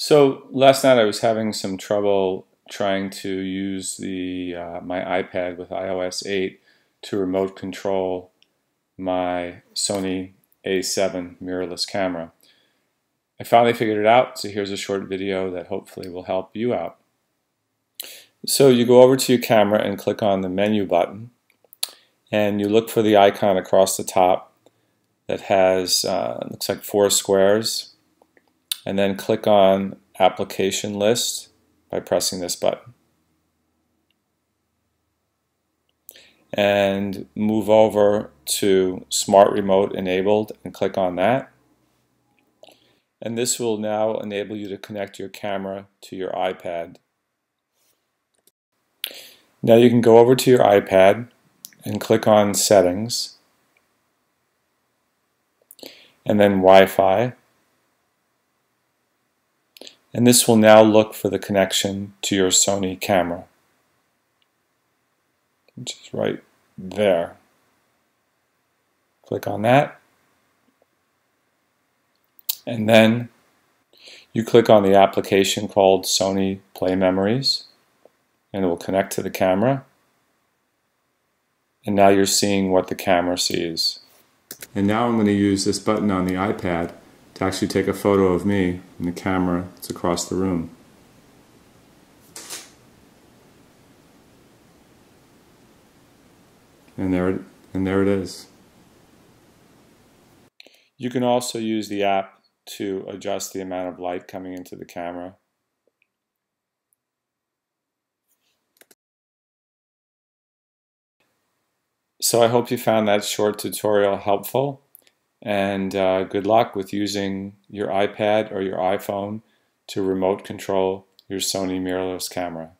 So last night I was having some trouble trying to use the uh, my iPad with iOS 8 to remote control my Sony a7 mirrorless camera. I finally figured it out, so here's a short video that hopefully will help you out. So you go over to your camera and click on the menu button and you look for the icon across the top that has uh, looks like four squares and then click on application list by pressing this button. And move over to Smart Remote Embedded and click on that. And this will now enable you to connect your camera to your iPad. Now you can go over to your iPad and click on Settings and then Wi-Fi and this will now look for the connection to your Sony camera, which is right there. Click on that, and then you click on the application called Sony Play Memories, and it will connect to the camera. And now you're seeing what the camera sees. And now I'm going to use this button on the iPad to actually take a photo of me in the camera that's across the room. And there, and there it is. You can also use the app to adjust the amount of light coming into the camera. So I hope you found that short tutorial helpful and uh, good luck with using your iPad or your iPhone to remote control your Sony mirrorless camera.